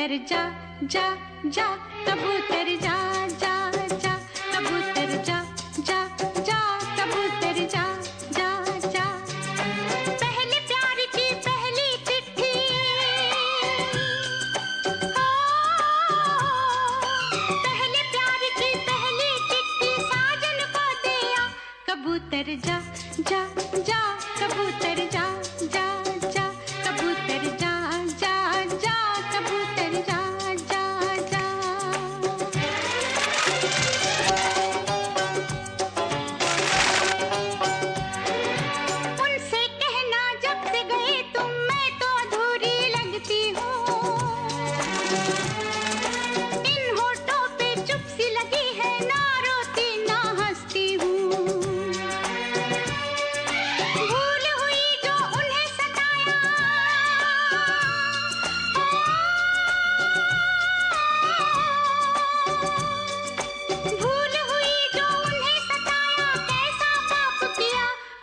कबूतर जा जा जा, कबूतर जा जा जा, कबूतर जा जा जा, कबूतर जा जा जा। पहले प्यार की पहली चिट्ठी। पहले प्यार की पहली चिट्ठी साजन को दिया। कबूतर जा जा जा, कबूतर जा।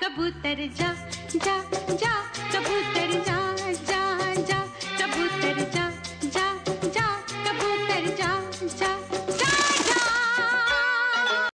कबूतर जा जा जा कबूतर